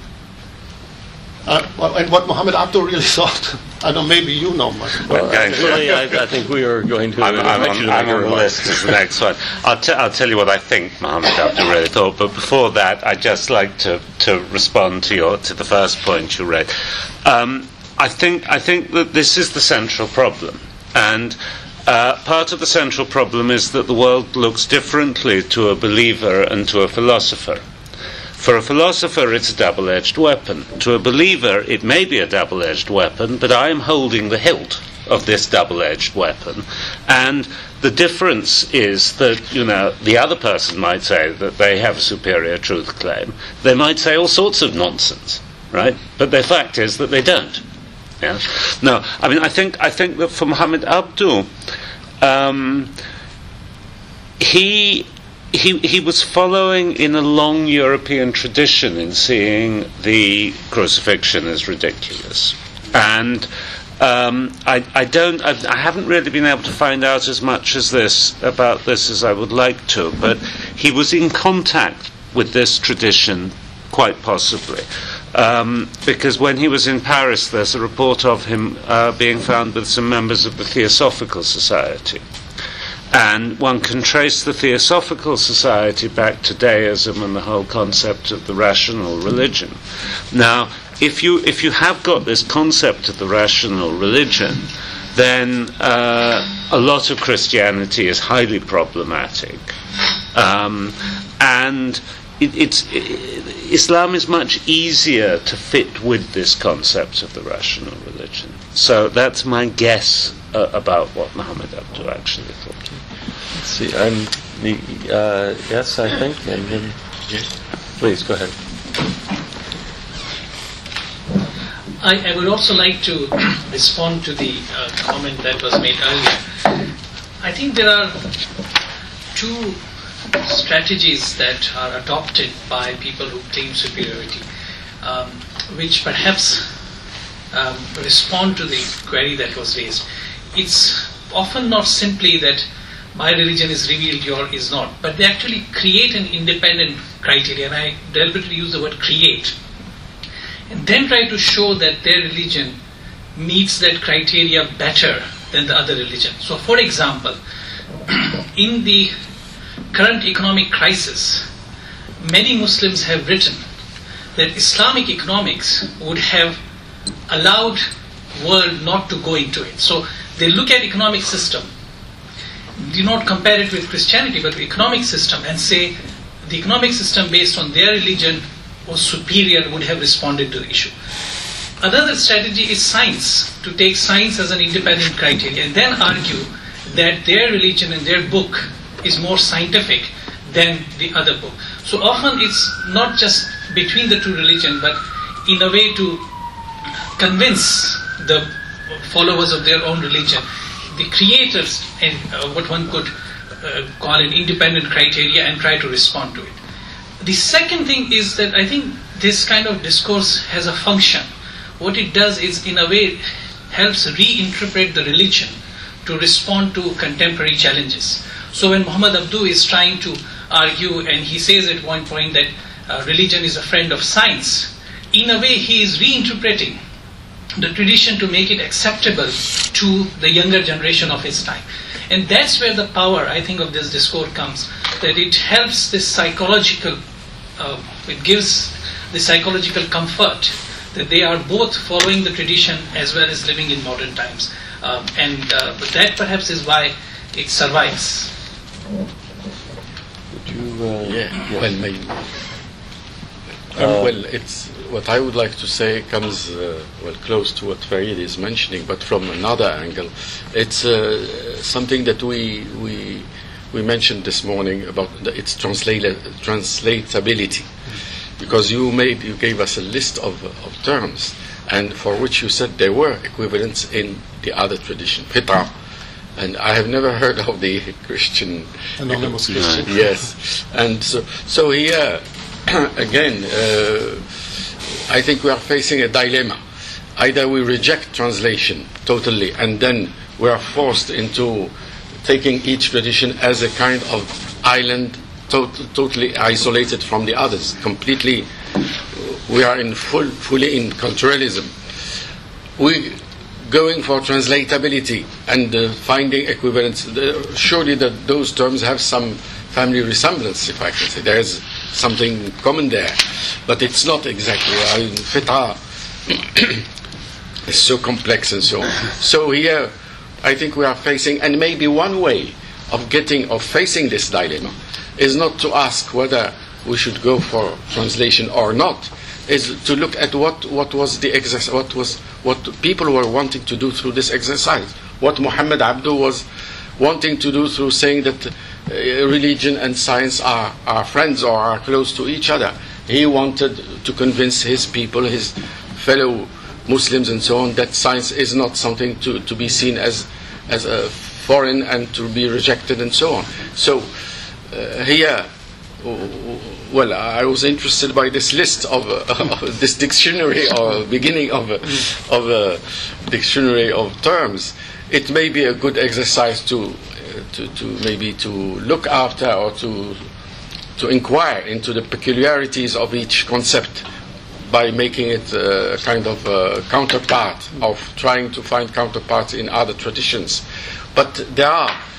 Uh, and what Muhammad Abdul really thought, I don't know, maybe you know much. Well, Okay. actually, I, I think we are going to I'm, I'm on, to I'm a on the remark. list as the next one. I'll, t- I'll tell you what I think Mohammed Abdul really thought, but before that, I'd just like to, to respond to your to the first point you raised. Um, I think I think that this is the central problem, and uh, part of the central problem is that the world looks differently to a believer and to a philosopher. For a philosopher, it's a double edged weapon. To a believer, it may be a double edged weapon, but I am holding the hilt of this double edged weapon. And the difference is that, you know, the other person might say that they have a superior truth claim. They might say all sorts of nonsense, right? But the fact is that they don't. Yeah? No, I mean, I think, I think that for Muhammad Abdul, um, he he he was following in a long European tradition in seeing the crucifixion as ridiculous, and um, I, I don't I, I haven't really been able to find out as much as this about this as I would like to, but he was in contact with this tradition quite possibly. Um, because when he was in Paris, there's a report of him uh, being found with some members of the Theosophical Society. And one can trace the Theosophical Society back to deism and the whole concept of the rational religion. Now, if you, if you have got this concept of the rational religion, then uh, a lot of Christianity is highly problematic. Um, and it, it's, it, Islam is much easier to fit with this concept of the rational religion. So that's my guess uh, about what Muhammad Abdul actually thought. Let's see, I'm uh, yes, I think, and then please go ahead. I, I would also like to respond to the uh, comment that was made earlier. I think there are two strategies that are adopted by people who claim superiority, um, which perhaps um, respond to the query that was raised. It's often not simply that my religion is revealed, your is not, but they actually create an independent criteria, and I deliberately use the word create, and then try to show that their religion meets that criteria better than the other religion. So, for example, in the current economic crisis, many Muslims have written that Islamic economics would have allowed world not to go into it. So they look at economic system, do not compare it with Christianity, but the economic system, and say the economic system based on their religion was superior, would have responded to the issue. Another strategy is science, to take science as an independent criteria, and then argue that their religion and their book is more scientific than the other book. So often it's not just between the two religions, but in a way to convince the followers of their own religion, the creators, and uh, what one could uh, call an independent criteria, and try to respond to it. The second thing is that I think this kind of discourse has a function. What it does is, in a way, helps reinterpret the religion to respond to contemporary challenges. So when Muhammad Abduh is trying to argue, and he says at one point that uh, religion is a friend of science, in a way he is reinterpreting the tradition to make it acceptable to the younger generation of his time. And that's where the power, I think, of this discourse comes, that it helps this psychological, uh, it gives the psychological comfort that they are both following the tradition as well as living in modern times. Um, and uh, that perhaps is why it survives. Would you? Uh, Yeah, yes. well, maybe. Um, well, it's what I would like to say comes uh, well close to what Farid is mentioning, but from another angle. It's uh, something that we we we mentioned this morning about the, its translata- translatability, because you made you gave us a list of of terms, and for which you said there were equivalents in the other tradition, fitra. And I have never heard of the Christian Anonymous Christian. yes, and so so here again, uh, I think we are facing a dilemma. Either we reject translation totally, and then we are forced into taking each tradition as a kind of island, tot- totally isolated from the others. Completely, we are in full, fully in culturalism. We going for translatability and uh, finding equivalents. The, surely that those terms have some family resemblance, if I can say. There is something common there, but it's not exactly. I mean, is so complex and so on. So here, I think we are facing, and maybe one way of getting of facing this dilemma is not to ask whether we should go for translation or not, is to look at what, what was the exercise, what was what people were wanting to do through this exercise, what Muhammad Abduh was wanting to do through saying that uh, religion and science are, are friends or are close to each other. He wanted to convince his people, his fellow Muslims and so on, that science is not something to, to be seen as, as a foreign and to be rejected and so on. So uh, here, well, I was interested by this list of, uh, of this dictionary or beginning of a, of a dictionary of terms. It may be a good exercise to, uh, to, to maybe to look after or to to inquire into the peculiarities of each concept by making it uh, a kind of uh, counterpart of trying to find counterparts in other traditions. But there are, uh,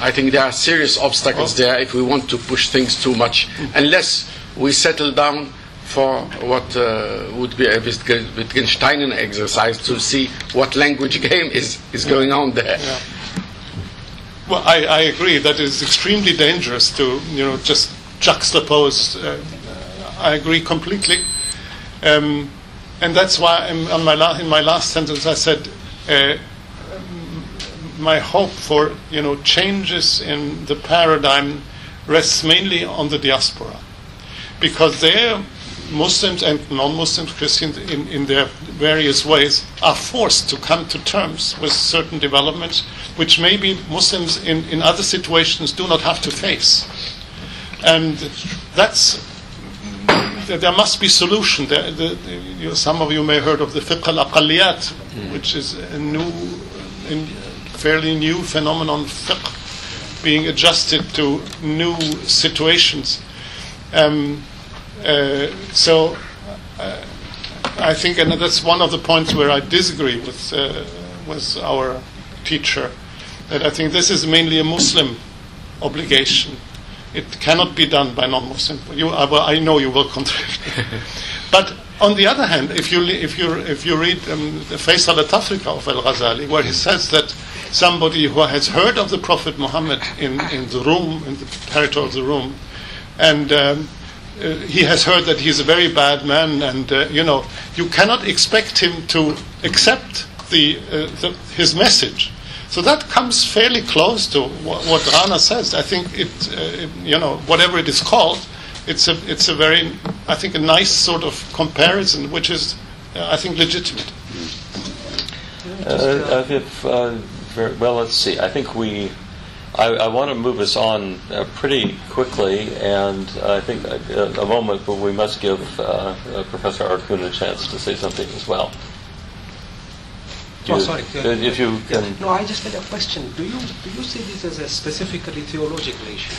I think, there are serious obstacles there if we want to push things too much, unless we settle down for what uh, would be a Wittgensteinian exercise to see what language game is, is going on there. Well, I, I agree that is extremely dangerous to, you know, just juxtapose. Uh, I agree completely. Um, and that's why I'm on my la- in my last sentence I said uh, my hope for, you know, changes in the paradigm rests mainly on the diaspora. Because there, Muslims and non-Muslims, Christians, in, in their various ways, are forced to come to terms with certain developments which maybe Muslims in, in other situations do not have to face. And that's there must be solution. There, the, you some of you may have heard of the fiqh al-aqalliyat, mm. which is a new, in, fairly new phenomenon, fiqh, being adjusted to new situations. Um, uh, so uh, I think, and that's one of the points where I disagree with uh, with our teacher, that I think this is mainly a Muslim obligation. It cannot be done by non-Muslim. You, I, will- I know you will contradict me. but on the other hand, if you if you if you read um, the Faisal al-Tafrika of Al-Ghazali, where he says that somebody who has heard of the Prophet Muhammad in, in the Rum, in the territory of the Rum, and um, uh, he has heard that he's a very bad man, and uh, you know you cannot expect him to accept the, uh, the his message. So that comes fairly close to what, what Rahner says. I think it, uh, you know, whatever it is called, it's a it's a very, I think, a nice sort of comparison, which is, uh, I think, legitimate. Uh, if, uh, well, let's see. I think we. I, I want to move us on uh, pretty quickly, and I think uh, a moment, but we must give uh, uh, Professor Arkoun a chance to say something as well. Do Oh, sorry. uh, If you can. No, I just had a question. Do you do you see this as a specifically theological issue?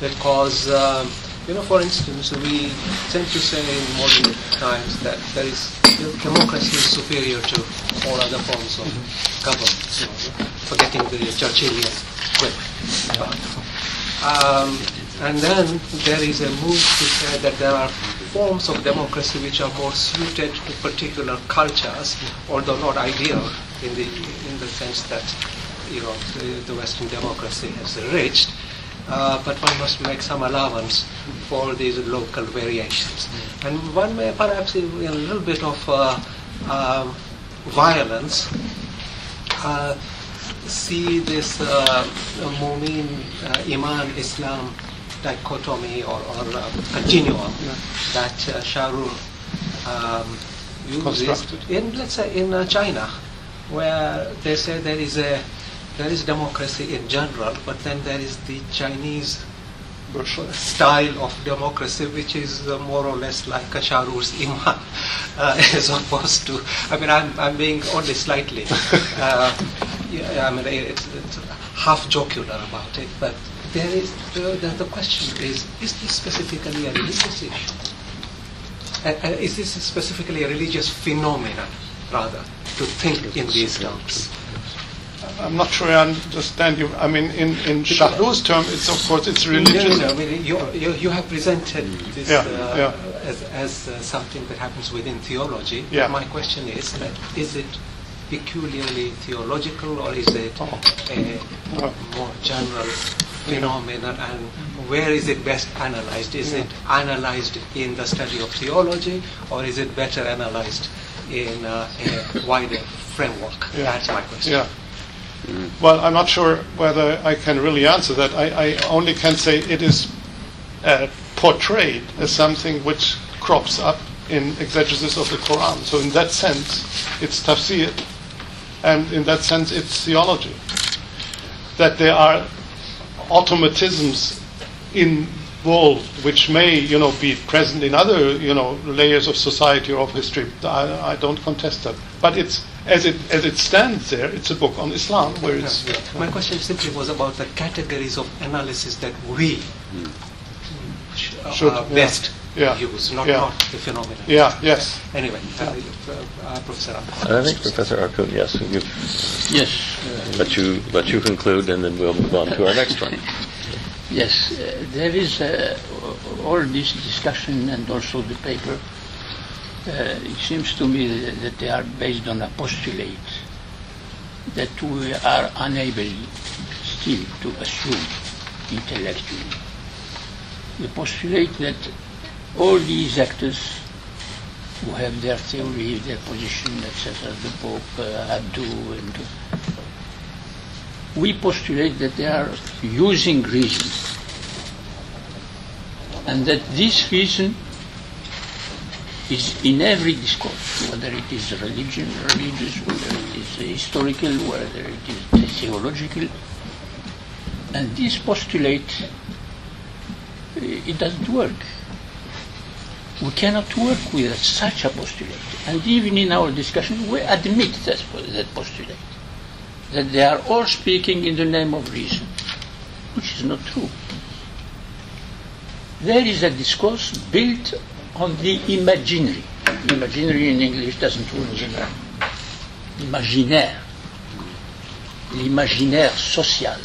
Because um, you know, for instance, we tend to say in modern times that there is democracy is superior to all other forms of government. You know, forgetting the Churchillian quip. Um, and then there is a move to say that there are forms of democracy which are more suited to particular cultures, although not ideal in the in the sense that you know the, the Western democracy has reached. Uh, but one must make some allowance for these local variations. And one may perhaps in a little bit of uh, um, violence uh, see this uh, Mumin, uh, Iman, Islam dichotomy or, or uh, continuum that uh, Shahrur um, uses in, let's say, in uh, China, where they say there is a there is democracy in general, but then there is the Chinese style of democracy, which is uh, more or less like a Shahrur's Iman, uh, as opposed to. I mean, I'm, I'm being only slightly. Uh, yeah, I mean, it's, it's half jocular about it, but there is the, the, the question is: Is this specifically a religious issue? Uh, uh, is this specifically a religious phenomenon, rather, to think in these terms? I'm not sure I understand you. I mean, in in Shahrur's term, it's of course it's religious. No, no, no, I mean, you, you, you have presented this Yeah, uh, yeah. as, as uh, something that happens within theology. Yeah. My question is that is it peculiarly theological or is it Oh. a more general phenomenon and where is it best analyzed? Is it analyzed in the study of theology or is it better analyzed in uh, a wider framework? Yeah. That's my question. Yeah. Well, I'm not sure whether I can really answer that. I, I only can say it is uh, portrayed as something which crops up in exegesis of the Quran. So, in that sense, it's tafsir, and in that sense, it's theology. That there are automatisms involved which may, you know, be present in other, you know, layers of society or of history. I, I don't contest that. But it's as it as it stands there, it's a book on Islam where it's My question simply was about the categories of analysis that we uh, Should, uh, best Yeah. views, not, Yeah. not the phenomenon. Yeah, yes. Anyway, uh, uh, Professor Alcott. I think Professor Arkoun, yes, you, Yes, let you let you conclude, and then we'll move on to our next one. yes. Uh, there is uh, all this discussion and also the paper. Uh, it seems to me that, they are based on a postulate that we are unable still to assume intellectually. The postulate that all these actors who have their theory, their position, etc., the Pope, uh, Abduh, and we postulate that they are using reason, and that this reason is in every discourse, whether it is religion, religious, whether it is historical, whether it is theological, and this postulate, eh, it doesn't work. We cannot work with such a postulate, and even in our discussion, we admit that, that postulate that they are all speaking in the name of reason, which is not true. There is a discourse built on the imaginary. Imaginary in English doesn't work general. Imaginaire. L'imaginaire social.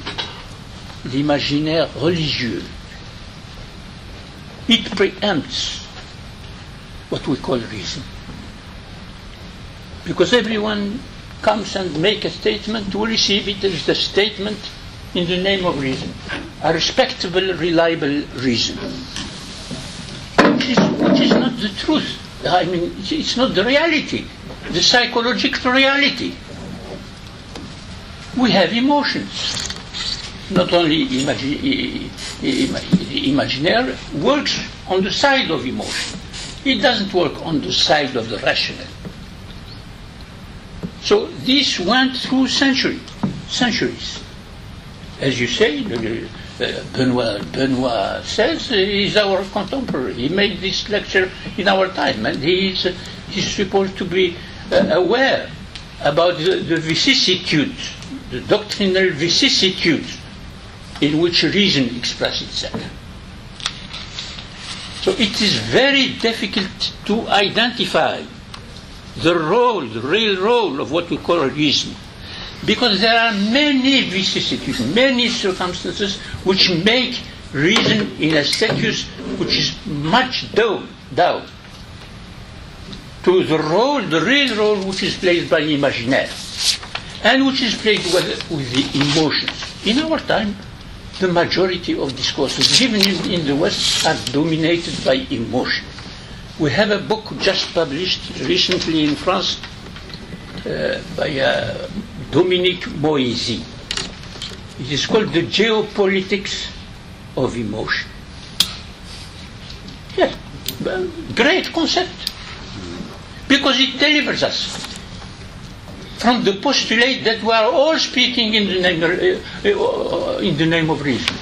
L'imaginaire religieux. It preempts what we call reason. Because everyone comes and make a statement, we receive it as the statement in the name of reason, a respectable, reliable reason, which is, which is not the truth. I mean, it's- not the reality, the psychological reality. We have emotions. Not only imagi- imaginary works on the side of emotion. It doesn't work on the side of the rational. So this went through centuries, centuries. As you say, Benoit, Benoit says he's our contemporary. He made this lecture in our time, and he is, uh, he's supposed to be uh, aware about the, the vicissitudes, the doctrinal vicissitudes in which reason expresses itself. So it is very difficult to identify the role, the real role of what we call reason. Because there are many vicissitudes, many circumstances which make reason in a status which is much down, down to the role, the real role which is played by the imaginaire and which is played with, with the emotions. In our time, the majority of discourses, even in, in the West, are dominated by emotion. We have a book just published recently in France uh, by uh, Dominique Moïsi. It is called The Geopolitics of Emotion. Yes, great concept. Because it delivers us from the postulate that we are all speaking in the name, uh, uh, in the name of reason.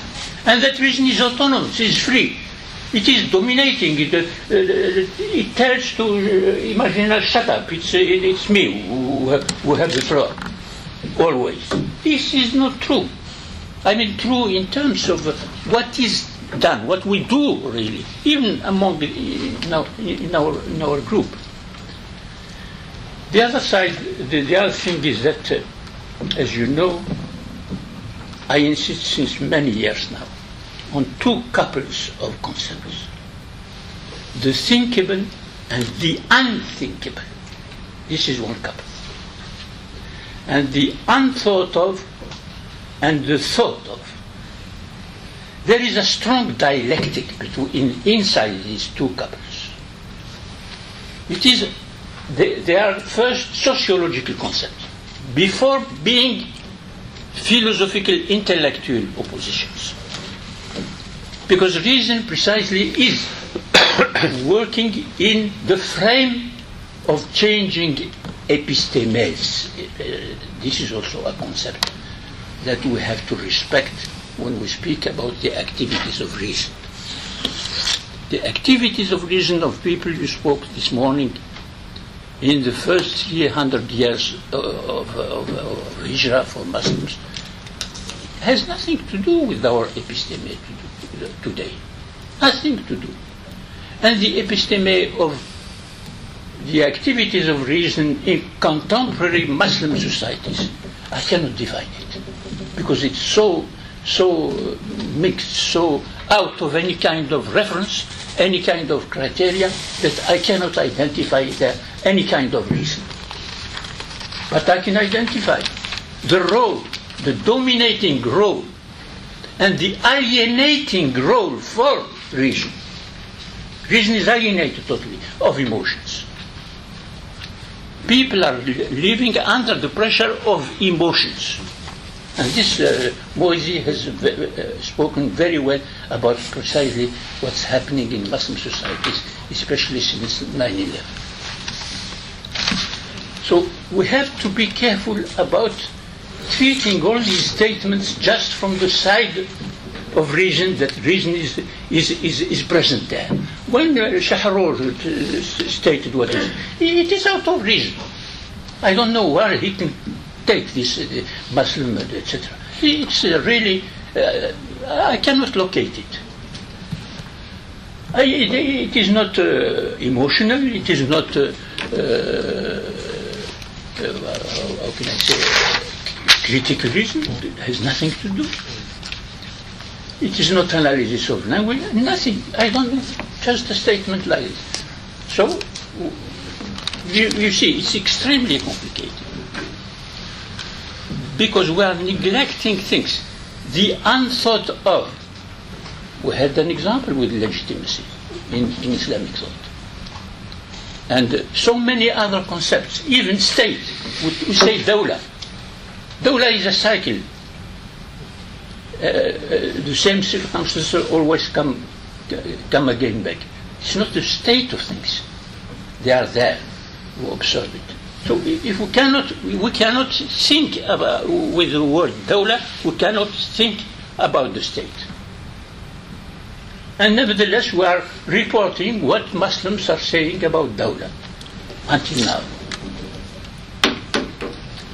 And that reason is autonomous, is free. It is dominating. It, uh, uh, it tells to uh, imagine, shut up, it's, uh, it's me who who have the floor. Always. This is not true. I mean, true in terms of what is done, what we do really, even among the, in, our, in, our, in our group. The other side, the, the other thing is that, uh, as you know, I insist since many years now on two couples of concepts the thinkable and the unthinkable. This is one couple. And the unthought of and the thought of. There is a strong dialectic between inside these two couples. It is they, they are first sociological concepts before being philosophical intellectual oppositions. Because reason precisely is working in the frame of changing epistemes. Uh, this is also a concept that we have to respect when we speak about the activities of reason. The activities of reason of people you spoke this morning in the first 300 years of, of, of, for Muslims has nothing to do with our episteme today. Nothing to do. And the episteme of the activities of reason in contemporary Muslim societies, I cannot define it because it's so so uh, mixed, so out of any kind of reference, any kind of criteria that I cannot identify any kind of reason. But I can identify the role, the dominating role, and the alienating role for reason. Reason is alienated totally of emotions. People are li- living under the pressure of emotions. And this, uh, Moïsi has uh, spoken very well about precisely what's happening in Muslim societies, especially since 9 11. So we have to be careful about treating all these statements just from the side of reason, that reason is, is, is, is present there. When uh, uh, stated what is, it is out of reason. I don't know where he can take this uh, Muslim, uh, etc. It's uh, really, uh, I cannot locate it. I, it, it is not emotional, it is not, how can I say, critical reason, it has nothing to do. It is not analysis of language, nothing. I don't know, just a statement like this. So, you, you see, it's extremely complicated because we are neglecting things. The unthought of. We had an example with legitimacy in, in Islamic thought. And so many other concepts, even state, we, we say dawla. Dawla is a cycle. Uh, uh, the same circumstances always come, come again back. It's not the state of things. They are there. We observe it. So if we cannot, we cannot think about, with the word dawla, we cannot think about the state. And nevertheless, we are reporting what Muslims are saying about dawla until now.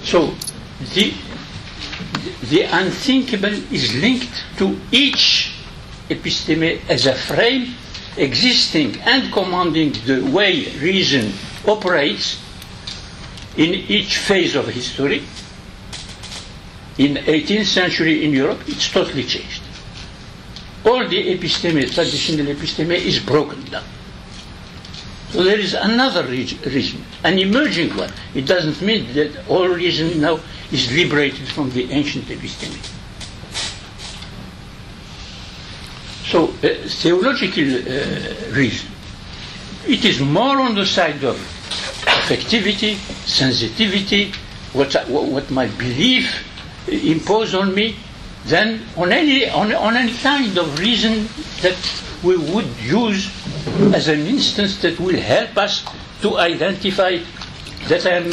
So the, the unthinkable is linked to each episteme as a frame existing and commanding the way reason operates in each phase of history. In 18th century in Europe, it's totally changed. All the episteme, traditional episteme, is broken down. So there is another reason, an emerging one. It doesn't mean that all reason now is liberated from the ancient episteme. So uh, theological uh, reason, it is more on the side of affectivity, sensitivity, what, what my belief impose on me, than on any, on, on any kind of reason that we would use as an instance that will help us to identify that I am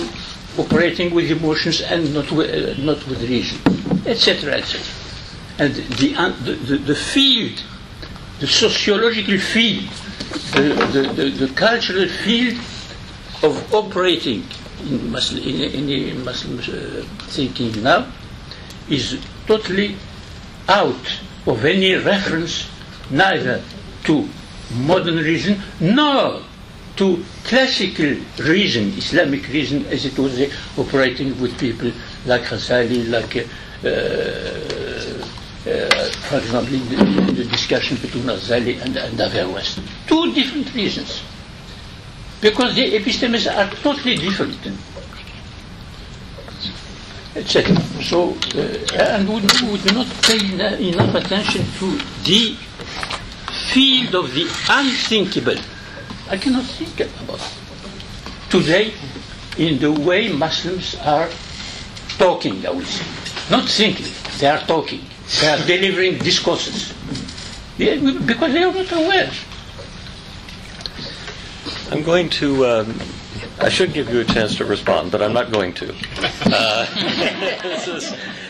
operating with emotions and not with, uh, not with reason, etc., etc. And the, the, the, the field, the sociological field, the, the, the, cultural field of operating in Muslim, in, in Muslim uh, thinking now is totally out of any reference neither to modern reason nor to classical reason, Islamic reason, as it was uh, operating with people like Ghazali, like, uh, uh, for example, the, the, discussion between Ghazali and, and Averroes. Two different reasons because the epistemes are totally different, etc. So, uh, and we do not pay enough attention to the field of the unthinkable. I cannot think about it. Today, in the way Muslims are talking, I would say. Not thinking, they are talking. They are delivering discourses. because they are not aware. I'm going to. Um, I should give you a chance to respond, but I'm not going to. Uh,